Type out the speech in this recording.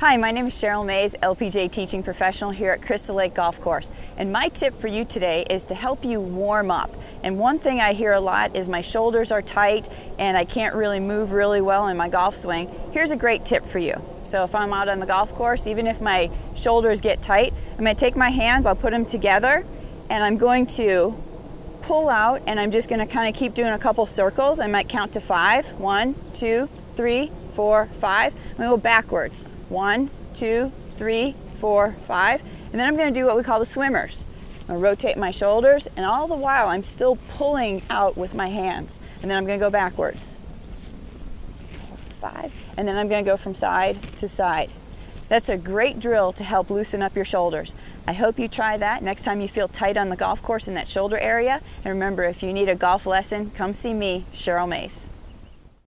Hi, my name is Sheryl Maize, LPGA teaching professional here at Crystal Lake Golf Course. And my tip for you today is to help you warm up. And one thing I hear a lot is my shoulders are tight and I can't really move really well in my golf swing. Here's a great tip for you. So if I'm out on the golf course, even if my shoulders get tight, I'm to take my hands, I'll put them together, and I'm going to pull out and I'm just going to kind of keep doing a couple circles. I might count to five. One, two, three, four, five. I'm to go backwards. One, two, three, four, five. And then I'm going to do what we call the swimmers. I'm going to rotate my shoulders, and all the while I'm still pulling out with my hands. And then I'm going to go backwards. Five. And then I'm going to go from side to side. That's a great drill to help loosen up your shoulders. I hope you try that next time you feel tight on the golf course in that shoulder area. And remember, if you need a golf lesson, come see me, Sheryl Maize.